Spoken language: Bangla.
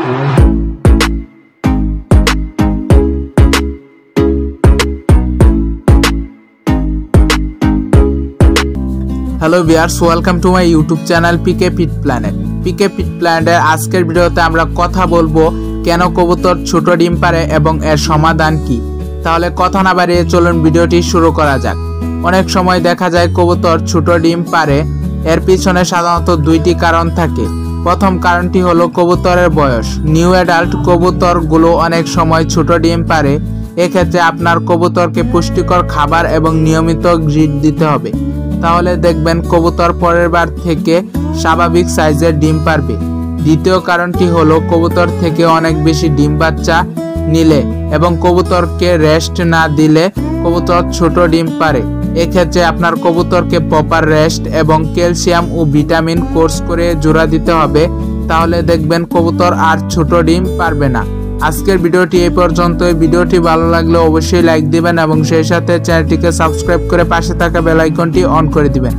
Hello viewers welcome to my YouTube channel PK pet planet PK pet প্ল্যানেটের আজকের ভিডিওতে আমরা কথা বলব কেন কবুতর ছোট ডিম পারে এবং এর সমাধান কি? তাহলে কথা না বাড়িয়ে চলুন ভিডিওটি শুরু করা যাক। অনেক সময় দেখা যায় কবুতর ছোট ডিম পারে, এর পিছনে সাধারণত দুইটি কারণ থাকে। প্রথম কারণটি হলো কবুতরের বয়স। নিউ অ্যাডাল্ট কবুতরগুলো অনেক সময় ছোট ডিম পারে এক্ষেত্রে আপনার কবুতরকে পুষ্টিকর খাবার এবং নিয়মিত গ্রিড দিতে হবে। তাহলে দেখবেন কবুতর পরের বার থেকে স্বাভাবিক সাইজের ডিম পারবে। দ্বিতীয় কারণটি হলো কবুতর থেকে অনেক বেশি ডিম বাচ্চা নিলে এবং কবুতরকে রেস্ট না দিলে কবুতর ছোট ডিম পারে। এক্ষেত্রে আপনার কবুতরকে প্রপার রেস্ট এবং ক্যালসিয়াম ও ভিটামিন কোর্স করে জোড়া দিতে হবে। তাহলে দেখবেন কবুতর আর ছোট ডিম পারবে না। আজকের ভিডিওটি এই পর্যন্তই। ভিডিওটি ভালো লাগলে অবশ্যই লাইক দিবেন এবং সেই সাথে চ্যানেলটিকে সাবস্ক্রাইব করে পাশে থাকা বেল আইকনটি অন করে দিবেন।